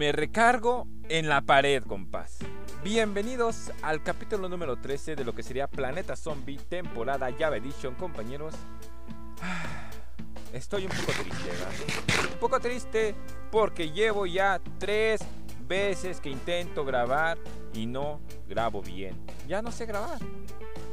Me recargo en la pared, compás. Bienvenidos al capítulo número 13 de lo que sería Planeta Zombie, temporada Llave Edition, compañeros. Estoy un poco triste, ¿verdad? Un poco triste porque llevo ya tres veces que intento grabar y no grabo bien. Ya no sé grabar.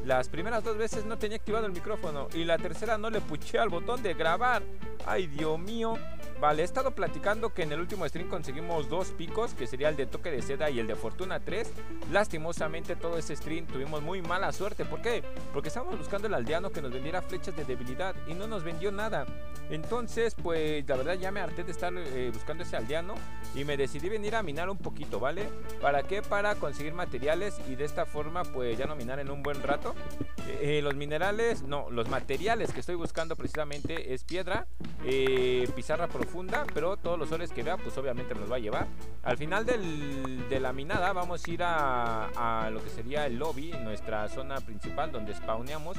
Las primeras dos veces no tenía activado el micrófono y la tercera no le puché al botón de grabar. Ay, Dios mío. Vale, he estado platicando que en el último stream conseguimos dos picos, que sería el de toque de seda y el de fortuna 3. Lastimosamente todo ese stream tuvimos muy mala suerte. ¿Por qué? Porque estábamos buscando el aldeano que nos vendiera flechas de debilidad y no nos vendió nada. Entonces, pues la verdad ya me harté de estar eh, buscando ese aldeano y me decidí venir a minar un poquito, ¿vale? ¿Para qué? Para conseguir materiales y de esta forma pues ya no minar en un buen rato. Eh, los minerales, no, los materiales que estoy buscando precisamente es piedra, eh, pizarra pero todos los soles que vea, pues obviamente me los va a llevar. Al final de la minada vamos a ir a, lo que sería el lobby, nuestra zona principal donde spawneamos,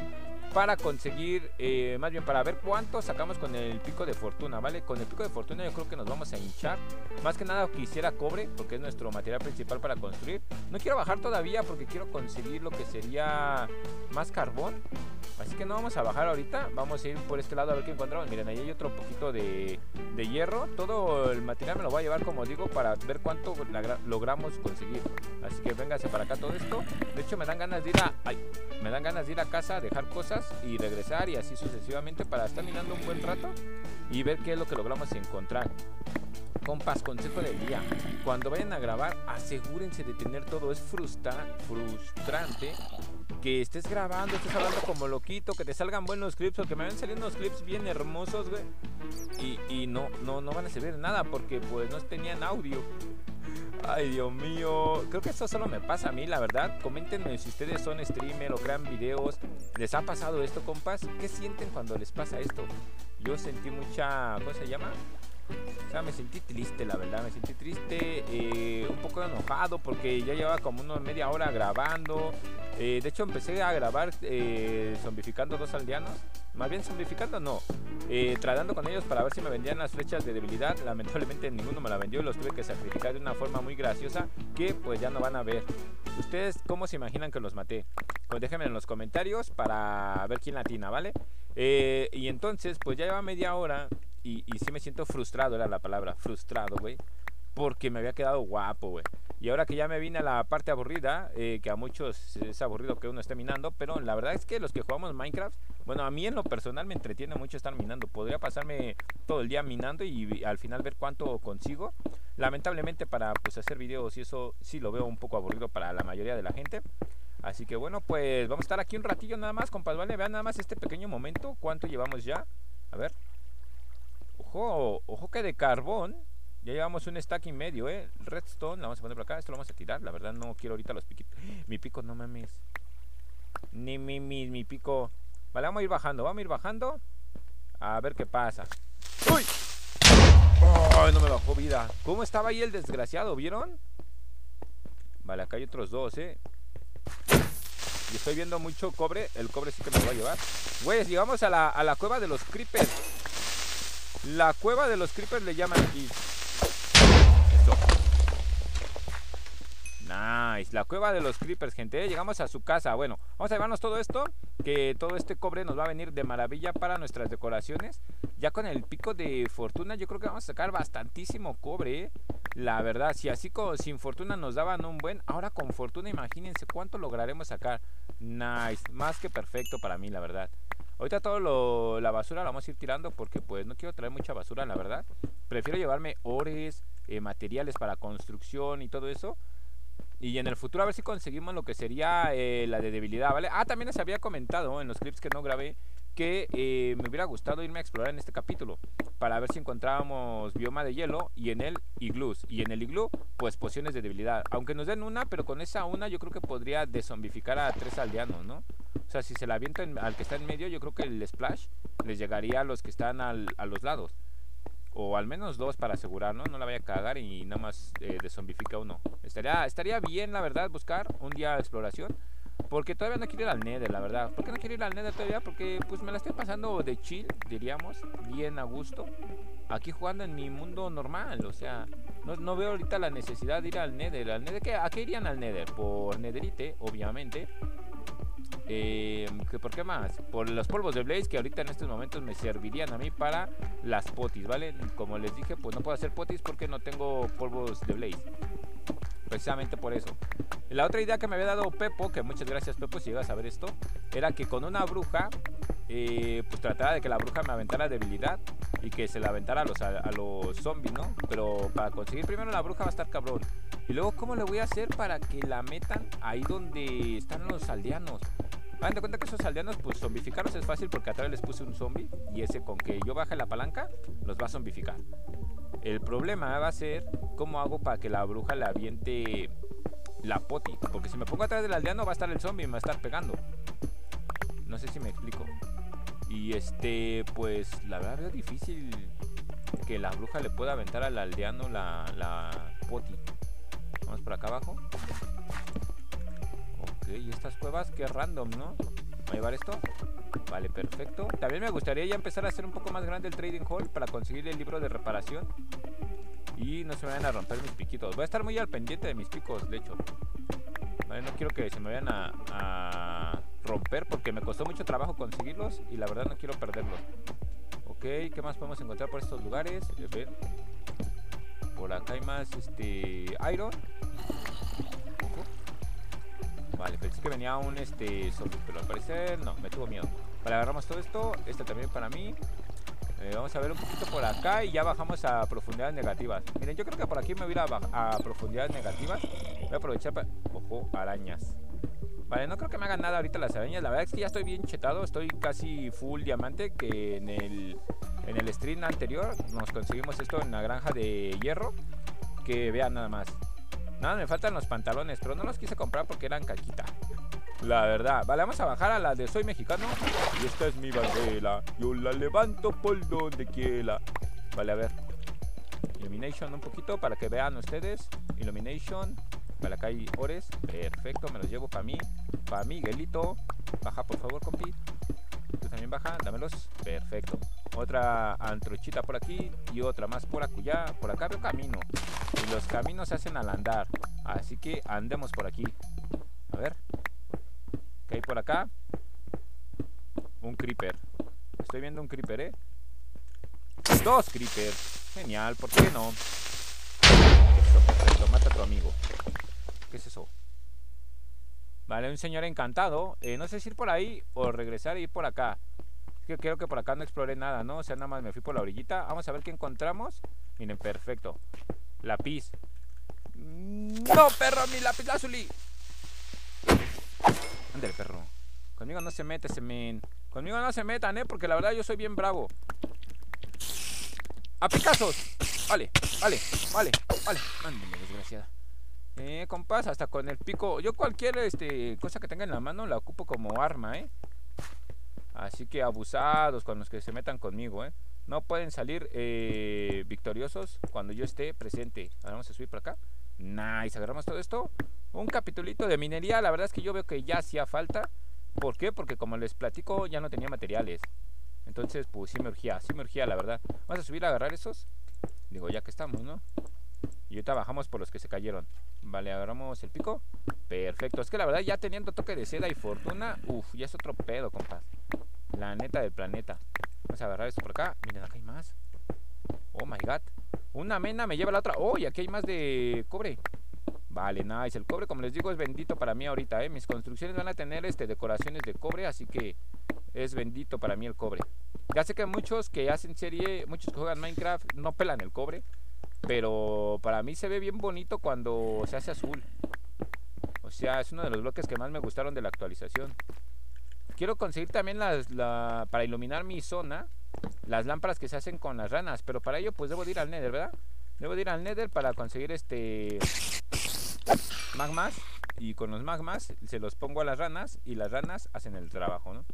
para conseguir, eh, más bien para ver cuánto sacamos con el pico de fortuna, ¿vale? Con el pico de fortuna yo creo que nos vamos a hinchar. Más que nada quisiera cobre, porque es nuestro material principal para construir. No quiero bajar todavía porque quiero conseguir lo que sería más carbón. Así que no vamos a bajar ahorita. Vamos a ir por este lado a ver qué encontramos. Miren, ahí hay otro poquito de, de hierro. Todo el material me lo voy a llevar, como digo, para ver cuánto logramos conseguir. Así que véngase para acá todo esto. De hecho, me dan ganas de ir a... Ay, me dan ganas de ir a casa, dejar cosas y regresar y así sucesivamente para estar mirando un buen rato y ver qué es lo que logramos encontrar. Compas, consejo del día. Cuando vayan a grabar, asegúrense de tener todo. Es frustra frustrante que estés grabando, estés hablando como loquito, que te salgan buenos clips o que me vayan saliendo unos clips bien hermosos, güey. Y, y no, no, no van a servir nada porque pues no tenían audio. Ay, Dios mío. Creo que esto solo me pasa a mí, la verdad. Coméntenme si ustedes son streamer o crean videos. ¿Les ha pasado esto, compas? ¿Qué sienten cuando les pasa esto? Yo sentí mucha... ¿Cómo se llama? O sea, me sentí triste, la verdad, me sentí triste, eh, un poco enojado porque ya llevaba como una media hora grabando. Eh, de hecho, empecé a grabar eh, zombificando dos aldeanos. Más bien zombificando, no. Eh, tratando con ellos para ver si me vendían las flechas de debilidad. Lamentablemente ninguno me la vendió y los tuve que sacrificar de una forma muy graciosa que pues ya no van a ver. ¿Ustedes cómo se imaginan que los maté? Pues déjenme en los comentarios para ver quién latina, ¿vale? y entonces, pues ya lleva media hora y, sí me siento frustrado, era la palabra, frustrado, güey. Porque me había quedado guapo, güey. Y ahora que ya me vine a la parte aburrida, eh, que a muchos es aburrido que uno esté minando, pero la verdad es que los que jugamos Minecraft, bueno, a mí en lo personal me entretiene mucho estar minando. Podría pasarme todo el día minando y al final ver cuánto consigo. Lamentablemente para pues hacer videos y eso sí lo veo un poco aburrido para la mayoría de la gente. Así que bueno, pues vamos a estar aquí un ratillo nada más, compas, ¿vale? Vean nada más este pequeño momento, cuánto llevamos ya. A ver, Ojo, ojo que de carbón. Ya llevamos un stack y medio, ¿eh? Redstone, la vamos a poner por acá. Esto lo vamos a tirar. La verdad no quiero ahorita los piquitos. Mi pico, no mames. Ni mi, mi, mi pico. Vale, vamos a ir bajando. Vamos a ir bajando. A ver qué pasa. ¡Uy! ¡Ay, no me bajó vida! ¿Cómo estaba ahí el desgraciado? ¿Vieron? Vale, acá hay otros dos, ¿eh? Y estoy viendo mucho cobre. El cobre sí que me lo va a llevar. Güey, llegamos a la, a la cueva de los creepers. La cueva de los creepers le llaman aquí. Eso. Nice. La cueva de los creepers, gente. Llegamos a su casa. Bueno, vamos a llevarnos todo esto. Que todo este cobre nos va a venir de maravilla para nuestras decoraciones. Ya con el pico de fortuna, yo creo que vamos a sacar bastantísimo cobre. ¿eh? La verdad, si así con, sin fortuna nos daban un buen, ahora con fortuna, imagínense cuánto lograremos sacar. Nice. Más que perfecto para mí, la verdad. Ahorita todo la basura la vamos a ir tirando porque pues no quiero traer mucha basura, la verdad. Prefiero llevarme ores, eh, materiales para construcción y todo eso. Y en el futuro a ver si conseguimos lo que sería eh, la de debilidad, ¿vale? Ah, también les había comentado en los clips que no grabé que eh, me hubiera gustado irme a explorar en este capítulo para ver si encontrábamos bioma de hielo y en el iglús y en el iglú pues pociones de debilidad aunque nos den una pero con esa una yo creo que podría desombificar a tres aldeanos no o sea si se la aviento al que está en medio yo creo que el splash les llegaría a los que están al, a los lados o al menos dos para asegurar, ¿no? No la vaya a cagar y nada más eh, desombifica uno. Estaría, estaría bien, la verdad, buscar un día de exploración. Porque todavía no quiero ir al Nether, la verdad. ¿Por qué no quiero ir al Nether todavía? Porque pues me la estoy pasando de chill, diríamos, bien a gusto. Aquí jugando en mi mundo normal, o sea, No, no veo ahorita la necesidad de ir al Nether. ¿Al Nether qué? ¿A qué irían al Nether? Por Netherite, obviamente. Eh, ¿Por qué más? Por los polvos de Blaze que ahorita en estos momentos me servirían a mí para las potis, ¿vale? Como les dije, pues no puedo hacer potis porque no tengo polvos de Blaze. Precisamente por eso. La otra idea que me había dado Pepo, que muchas gracias Pepo si llegas a ver esto, era que con una bruja, eh, pues tratara de que la bruja me aventara debilidad y que se la aventara a los, a, los zombies, ¿no? Pero para conseguir primero la bruja va a estar cabrón. Y luego, ¿cómo le voy a hacer para que la metan ahí donde están los aldeanos? Hagan de cuenta que esos aldeanos, pues zombificarlos es fácil porque atrás les puse un zombie y ese con que yo baje la palanca los va a zombificar. El problema va a ser cómo hago para que la bruja le aviente la poti. Porque si me pongo atrás del aldeano va a estar el zombie y me va a estar pegando. No sé si me explico. Y este, pues la verdad veo difícil que la bruja le pueda aventar al aldeano la, la poti. Vamos por acá abajo. Estas cuevas, qué random, ¿no? ¿Voy a llevar esto? Vale, perfecto. También me gustaría ya empezar a hacer un poco más grande el trading hall para conseguir el libro de reparación. Y no se me vayan a romper mis piquitos. Voy a estar muy al pendiente de mis picos, de hecho. Vale, no quiero que se me vayan a, romper porque me costó mucho trabajo conseguirlos y la verdad no quiero perderlos. Ok, ¿qué más podemos encontrar por estos lugares? Eh, por acá hay más este iron. Vale, pensé que venía un este pero al parecer no, me tuvo miedo. Vale, agarramos todo esto. Este también para mí. Eh, vamos a ver un poquito por acá y ya bajamos a profundidades negativas. Miren, yo creo que por aquí me voy a a, profundidades negativas. Voy a aprovechar para... Ojo, arañas. Vale, no creo que me hagan nada ahorita las arañas. La verdad es que ya estoy bien chetado. Estoy casi full diamante. Que en el, en el stream anterior nos conseguimos esto en la granja de hierro. Que vean nada más. Nada, me faltan los pantalones, pero no los quise comprar porque eran caquita. La verdad. Vale, vamos a bajar a la de Soy Mexicano. Y esta es mi bandera. Yo la levanto por donde quiera. Vale, a ver. Illumination un poquito para que vean ustedes. Illumination. Vale, acá hay ores. Perfecto, me los llevo para mí. Para Miguelito. Baja, por favor, compi. Tú también baja, dámelos. Perfecto. Otra antrochita por aquí y otra más por acullá. Por acá veo camino. Y los caminos se hacen al andar. Así que andemos por aquí. A ver. ¿Qué hay por acá? Un creeper. Estoy viendo un creeper, ¿eh? Dos creepers. Genial, ¿por qué no? Eso, perfecto. Mata a tu amigo. ¿Qué es eso? Vale, un señor encantado. Eh, no sé si ir por ahí o regresar y ir por acá. que creo que por acá no exploré nada, ¿no? O sea, nada más me fui por la orillita. Vamos a ver qué encontramos. Miren, perfecto. Lápiz. No, perro, mi lápiz lazuli. Ándale, perro. Conmigo no se mete, semen. Conmigo no se metan, ¿eh? Porque la verdad yo soy bien bravo. ¡A picazos! Vale, vale, vale, vale. Ándale, desgraciada. Eh, compás, hasta con el pico. Yo cualquier este, cosa que tenga en la mano la ocupo como arma, ¿eh? Así que abusados con los que se metan conmigo, ¿eh? No pueden salir eh, victoriosos cuando yo esté presente. Ahora vamos a subir por acá. Nice, agarramos todo esto. Un capitulito de minería, la verdad es que yo veo que ya hacía falta. ¿Por qué? Porque como les platico, ya no tenía materiales. Entonces, pues sí me urgía, sí me urgía, la verdad. Vamos a subir a agarrar esos. Digo, ya que estamos, ¿no? Y ahorita bajamos por los que se cayeron. Vale, agarramos el pico. Perfecto. Es que la verdad, ya teniendo toque de seda y fortuna, uff, ya es otro pedo, compas. La neta del planeta. A agarrar esto por acá. Miren, acá hay más. Oh my god. Una mena me lleva la otra. Oh, y aquí hay más de cobre. Vale, nice. El cobre, como les digo, es bendito para mí ahorita, ¿eh? Mis construcciones van a tener este, decoraciones de cobre, así que es bendito para mí el cobre. Ya sé que muchos que hacen serie, muchos que juegan Minecraft, no pelan el cobre. Pero para mí se ve bien bonito cuando se hace azul. O sea, es uno de los bloques que más me gustaron de la actualización. Quiero conseguir también las, la, para iluminar mi zona las lámparas que se hacen con las ranas. Pero para ello pues debo de ir al nether, ¿verdad? Debo de ir al nether para conseguir este magmas. Y con los magmas se los pongo a las ranas y las ranas hacen el trabajo, ¿no?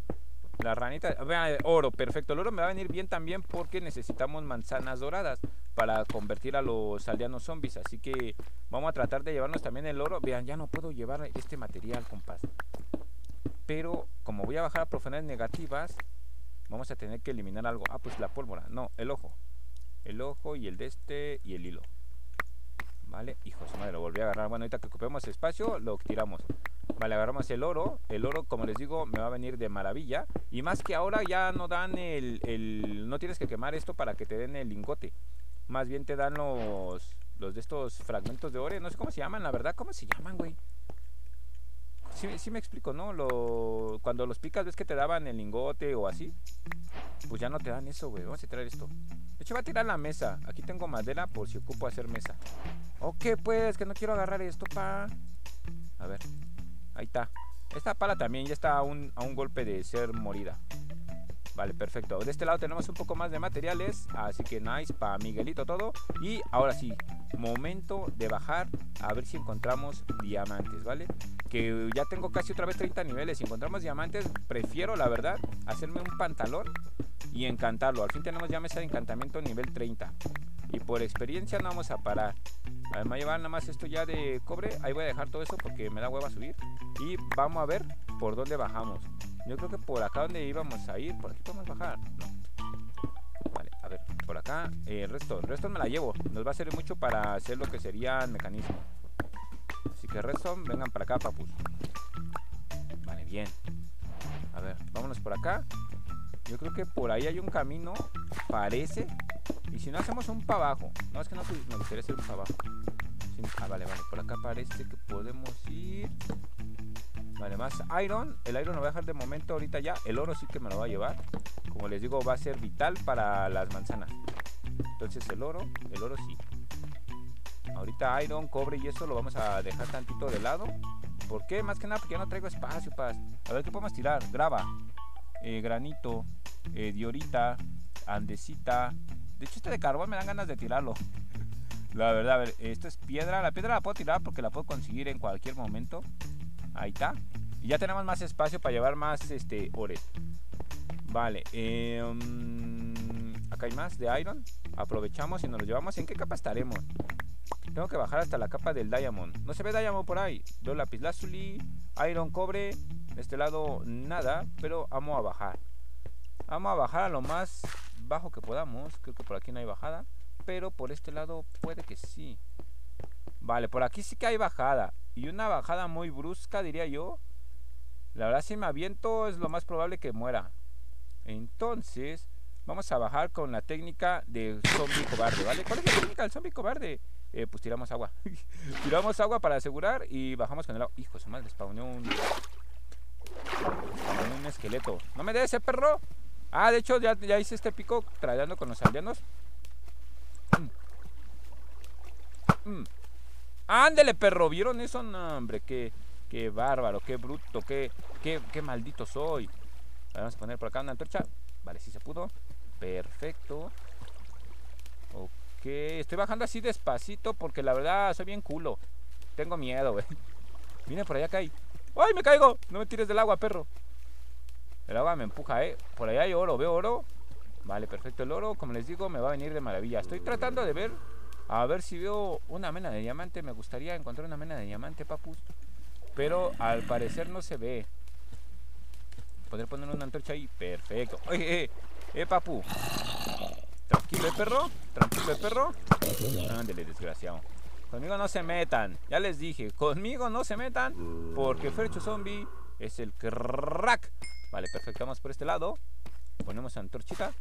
La ranita, vean, oro, perfecto. El oro me va a venir bien también porque necesitamos manzanas doradas para convertir a los aldeanos zombies. Así que vamos a tratar de llevarnos también el oro. Vean, ya no puedo llevar este material, compás. Pero como voy a bajar a profundidades negativas, vamos a tener que eliminar algo. Ah, pues la pólvora. No, el ojo. El ojo y el de este y el hilo. Vale, hijos, madre, lo volví a agarrar. Bueno, ahorita que ocupemos espacio, lo tiramos. Vale, agarramos el oro. El oro, como les digo, me va a venir de maravilla. Y más que ahora ya no dan el, el... No tienes que quemar esto para que te den el lingote. Más bien te dan los... Los de estos fragmentos de oro. No sé cómo se llaman, la verdad. ¿Cómo se llaman, güey? Sí, me explico, ¿no? Lo, cuando los picas ves que te daban el lingote o así. Pues ya no te dan eso, güey. Vamos a tirar esto. De hecho, voy a tirar la mesa. Aquí tengo madera por si ocupo hacer mesa. Ok, pues, que no quiero agarrar esto, pa. A ver. Ahí está. Esta pala también ya está a un, a un golpe de ser morida. Vale, perfecto. De este lado tenemos un poco más de materiales. Así que nice para Miguelito todo. Y ahora sí, momento de bajar a ver si encontramos diamantes, ¿vale? Que ya tengo casi otra vez 30 niveles. Si encontramos diamantes, prefiero, la verdad, hacerme un pantalón y encantarlo. Al fin tenemos ya mesa de encantamiento nivel 30. Y por experiencia no vamos a parar. Además llevar nada más esto ya de cobre. Ahí voy a dejar todo eso porque me da hueva subir. Y vamos a ver por dónde bajamos. Yo creo que por acá donde íbamos a ir, por aquí podemos bajar. Vale, a ver, por acá. el resto, el resto me la llevo. Nos va a servir mucho para hacer lo que sería el mecanismo. Así que resto, vengan para acá, papus. Vale, bien. A ver, vámonos por acá. Yo creo que por ahí hay un camino, parece. Y si no, hacemos un para abajo. No, es que no me gustaría hacer un para abajo. Ah, vale, vale. Por acá parece que podemos ir. Vale, iron. El iron lo voy a dejar de momento ahorita ya. El oro sí que me lo va a llevar. Como les digo, va a ser vital para las manzanas. Entonces el oro, el oro sí. Ahorita iron, cobre y eso lo vamos a dejar tantito de lado. ¿Por qué? Más que nada porque ya no traigo espacio, paz. A ver qué podemos tirar. Grava, eh, granito, eh, diorita, andesita. De hecho, este de carbón me dan ganas de tirarlo. La verdad, a ver, esto es piedra. La piedra la puedo tirar porque la puedo conseguir en cualquier momento. Ahí está. Y ya tenemos más espacio para llevar más este ore. Vale. Em, acá hay más de iron. Aprovechamos y nos lo llevamos. ¿En qué capa estaremos? Tengo que bajar hasta la capa del diamond. No se ve diamond por ahí. Veo lapislázuli, iron, cobre. De este lado nada, pero vamos a bajar. Vamos a bajar a lo más bajo que podamos. Creo que por aquí no hay bajada. Pero por este lado puede que sí. Vale, por aquí sí que hay bajada. Y una bajada muy brusca, diría yo. La verdad, si me aviento, es lo más probable que muera. Entonces, vamos a bajar con la técnica de zombie cobarde, ¿vale? ¿Cuál es la técnica del zombie cobarde? Eh, pues tiramos agua. tiramos agua para asegurar y bajamos con el agua. Hijo, su madre, spawneó un. Spawneó un esqueleto. ¿No me des ese perro? Ah, de hecho, ya, ya hice este pico trayendo con los aldeanos. Mm. Mm. Ándele, perro, ¿vieron eso? No, hombre, qué, qué bárbaro, qué bruto, qué, qué, qué maldito soy. Vamos a poner por acá una antorcha. Vale, si se pudo. Perfecto. Ok, estoy bajando así despacito porque la verdad soy bien culo. Tengo miedo, güey. Miren, por allá cae. ¡Ay, me caigo! No me tires del agua, perro. El agua me empuja, ¿eh? Por allá hay oro, ¿veo oro? Vale, perfecto. El oro, como les digo, me va a venir de maravilla. Estoy tratando de ver a ver si veo una mena de diamante. Me gustaría encontrar una mena de diamante, papus. Pero al parecer no se ve. Poder poner una antorcha ahí. Perfecto. Oye, eh, eh, papu. Tranquilo, eh, perro. Tranquilo, eh, perro. Ándele, desgraciado. Conmigo no se metan. Ya les dije, conmigo no se metan. Porque Fercho Zombie es el crack. Vale, perfecto. Vamos por este lado. Ponemos antorchita.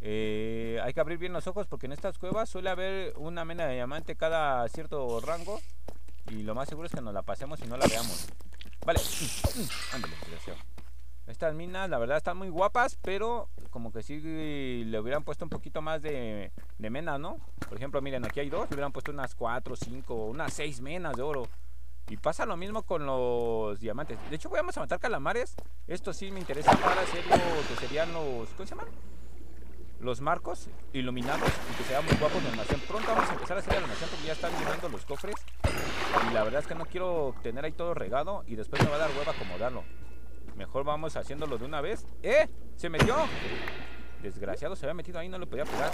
Eh, hay que abrir bien los ojos porque en estas cuevas suele haber una mena de diamante cada cierto rango. Y lo más seguro es que nos la pasemos y no la veamos. Vale. Ándale, Estas minas, la verdad, están muy guapas, pero como que si le hubieran puesto un poquito más de, de mena, ¿no? Por ejemplo, miren, aquí hay dos, le hubieran puesto unas cuatro, cinco, unas seis menas de oro. Y pasa lo mismo con los diamantes. De hecho, vamos a matar calamares. Esto sí me interesa para hacer lo que serían los... ¿Cómo se llaman? Los marcos iluminados y que sea muy guapos de animación. Pronto vamos a empezar a hacer la animación porque ya están llenando los cofres. Y la verdad es que no quiero tener ahí todo regado y después me va a dar hueva acomodarlo. Mejor vamos haciéndolo de una vez. ¡Eh! ¡Se metió! Desgraciado, se había metido ahí, no lo podía pegar.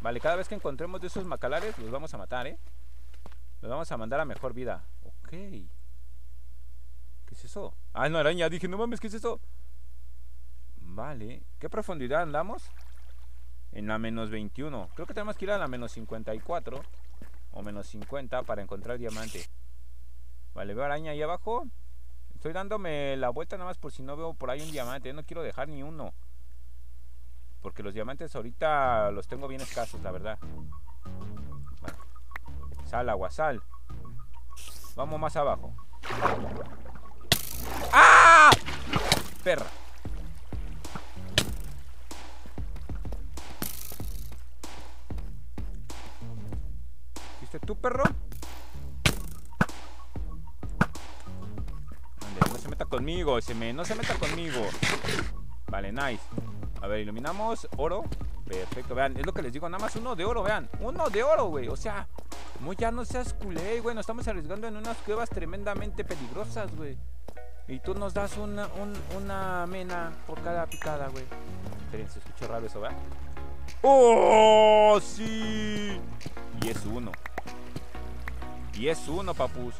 Vale, cada vez que encontremos de esos macalares, los vamos a matar, ¿eh? Los vamos a mandar a mejor vida. Ok. ¿Qué es eso? Ah, no, araña. Dije, no mames, ¿qué es eso? Vale. ¿Qué profundidad andamos? En la menos 21. Creo que tenemos que ir a la menos 54. o menos 50 para encontrar diamante. Vale, veo araña ahí abajo. Estoy dándome la vuelta nada más por si no veo por ahí un diamante. No quiero dejar ni uno. Porque los diamantes ahorita los tengo bien escasos, la verdad. Sal, agua, sal. Vamos más abajo. ¡Ah! Perra. Perro? no se meta conmigo, ese me, no se meta conmigo. Vale, nice. A ver, iluminamos oro. Perfecto, vean, es lo que les digo, nada más uno de oro, vean. Uno de oro, güey. O sea, muy ya no seas culé, güey. Nos estamos arriesgando en unas cuevas tremendamente peligrosas, güey. Y tú nos das una, una mena por cada picada, güey. Esperen, se escucha raro eso, ¿verdad? ¡Oh, sí! Y es uno. Y es uno, papus.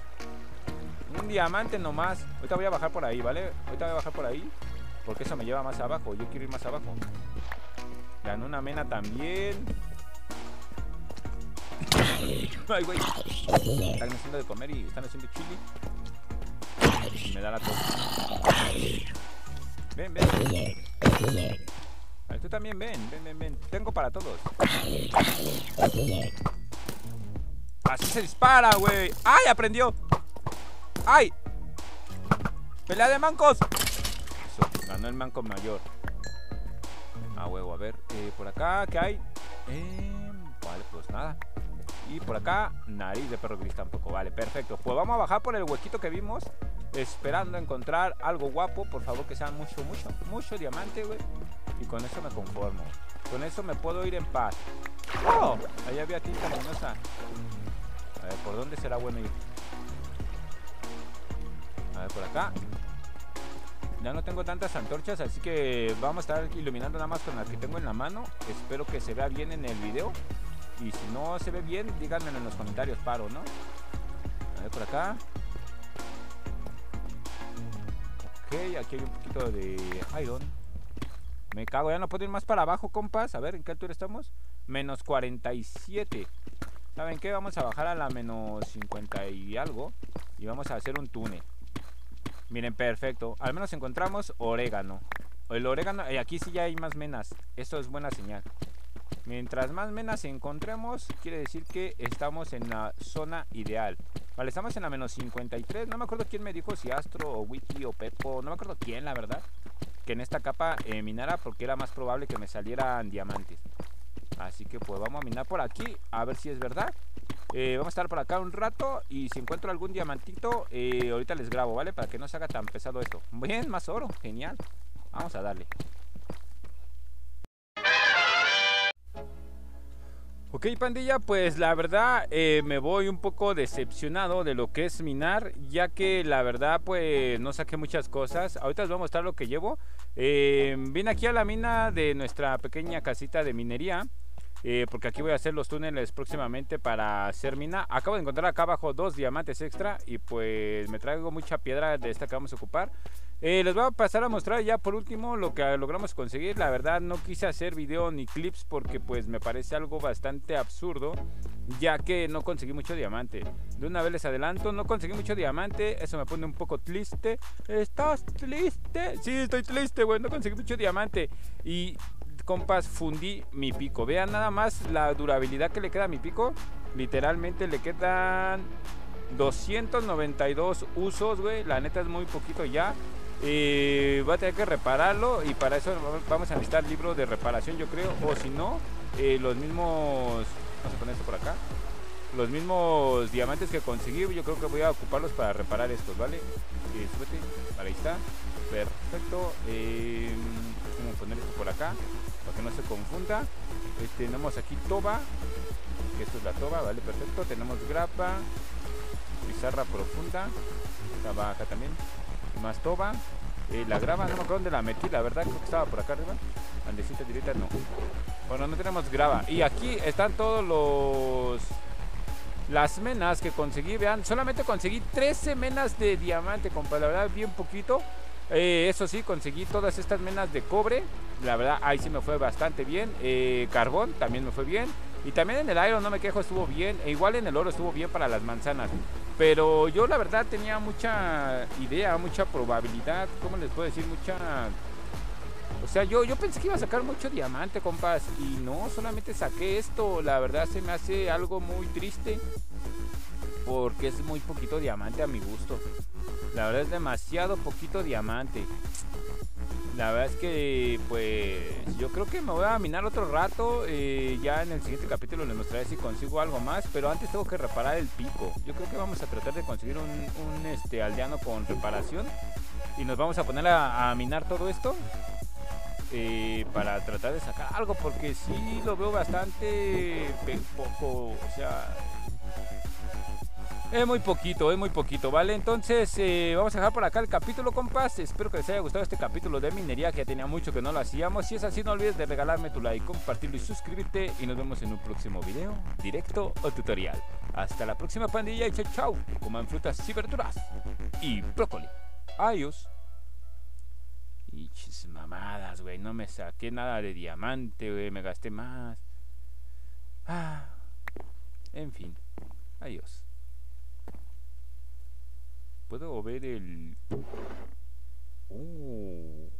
Un diamante nomás. Ahorita voy a bajar por ahí, ¿vale? Ahorita voy a bajar por ahí. Porque eso me lleva más abajo. Yo quiero ir más abajo. Ganó una mena también. Ay, güey. Están haciendo de comer y están haciendo chili. Me da la tos. Ven, ven. Tú también ven, ven, ven, ven. Tengo para todos. Así se dispara, güey. ¡Ay, aprendió! ¡Ay! ¡Pelea de mancos! Eso, ganó el manco mayor. Ah, huevo, a ver. Eh, por acá, ¿qué hay? Eh, vale, pues nada. Y por acá, nariz de perro gris tampoco. Vale, perfecto. Pues vamos a bajar por el huequito que vimos. Esperando encontrar algo guapo. Por favor, que sea mucho, mucho, mucho diamante, güey. Y con eso me conformo. Con eso me puedo ir en paz. ¡Oh! Ahí había tinta luminosa. Ver, ¿por dónde será bueno ir? A ver, por acá. Ya no tengo tantas antorchas, así que vamos a estar iluminando nada más con las que tengo en la mano. Espero que se vea bien en el video. Y si no se ve bien, díganme en los comentarios, paro, ¿no? A ver, por acá. Ok, aquí hay un poquito de iron. Me cago, ya no puedo ir más para abajo, compas. A ver, ¿en qué altura estamos? Menos 47. ¿Saben qué? Vamos a bajar a la menos 50 y algo. Y vamos a hacer un túnel. Miren, perfecto. Al menos encontramos orégano. El orégano, y aquí sí ya hay más menas. Esto es buena señal. Mientras más menas encontremos, quiere decir que estamos en la zona ideal. Vale, estamos en la menos 53. No me acuerdo quién me dijo, si Astro o Wiki o Pepo. No me acuerdo quién, la verdad. Que en esta capa eh, minara porque era más probable que me salieran diamantes. Así que pues vamos a minar por aquí, a ver si es verdad. Eh, vamos a estar por acá un rato y si encuentro algún diamantito, eh, ahorita les grabo, ¿vale? Para que no se haga tan pesado esto. Bien, más oro, genial. Vamos a darle. Ok pandilla, pues la verdad eh, me voy un poco decepcionado de lo que es minar, ya que la verdad pues no saqué muchas cosas. Ahorita les voy a mostrar lo que llevo. vine aquí a la mina de nuestra pequeña casita de minería. Eh, porque aquí voy a hacer los túneles próximamente para hacer mina. Acabo de encontrar acá abajo dos diamantes extra y pues me traigo mucha piedra de esta que vamos a ocupar. Eh, les voy a pasar a mostrar ya por último lo que logramos conseguir. La verdad no quise hacer video ni clips porque pues me parece algo bastante absurdo ya que no conseguí mucho diamante. De una vez les adelanto, no conseguí mucho diamante, eso me pone un poco triste. ¿Estás triste? Sí, estoy triste, güey, no conseguí mucho diamante. Y compas, fundí mi pico. Vean nada más la durabilidad que le queda a mi pico. Literalmente le quedan 292 usos, güey. La neta es muy poquito ya. Eh, voy a tener que repararlo y para eso vamos a necesitar libros de reparación, yo creo. O si no, eh, los mismos... Vamos a poner esto por acá. Los mismos diamantes que conseguí, yo creo que voy a ocuparlos para reparar estos, ¿vale? Eh, ahí está. Perfecto. a poner esto por acá para que no se confunda. Este, tenemos aquí toba, que esto es la toba, vale, perfecto. Tenemos grapa, pizarra profunda, acá también, más toba. Eh, la grava, no me acuerdo dónde la metí, la verdad, creo que estaba por acá arriba. Andesita directa, no. Bueno, no tenemos grava. Y aquí están todos los las menas que conseguí, vean, solamente conseguí 13 menas de diamante, compa, la verdad, bien poquito. Eh, eso sí, conseguí todas estas menas de cobre. La verdad, ahí sí me fue bastante bien. Eh, carbón también me fue bien. Y también en el iron, no me quejo, estuvo bien. E igual en el oro estuvo bien para las manzanas. Pero yo la verdad tenía mucha idea, mucha probabilidad, ¿cómo les puedo decir? Mucha... O sea, yo, yo pensé que iba a sacar mucho diamante, compas. Y no, solamente saqué esto. La verdad se me hace algo muy triste. Porque es muy poquito diamante a mi gusto. La verdad es demasiado poquito diamante. La verdad es que, pues, yo creo que me voy a minar otro rato. Eh, ya en el siguiente capítulo les mostraré si consigo algo más. Pero antes tengo que reparar el pico. Yo creo que vamos a tratar de conseguir un, este, aldeano con reparación. Y nos vamos a poner a, minar todo esto. Eh, para tratar de sacar algo. Porque sí lo veo bastante poco. O sea, es muy poquito, es muy poquito, ¿vale? Entonces eh, vamos a dejar por acá el capítulo, compas. Espero que les haya gustado este capítulo de minería que ya tenía mucho que no lo hacíamos. Si es así, no olvides de regalarme tu like, compartirlo y suscribirte. Y nos vemos en un próximo video, directo o tutorial. Hasta la próxima pandilla y chao chao. Coman frutas y verduras. Y brócoli. Adiós. Y mamadas, güey. No me saqué nada de diamante, güey. Me gasté más. Ah. En fin. Adiós. ¿Puedo ver el...? ¡Oh!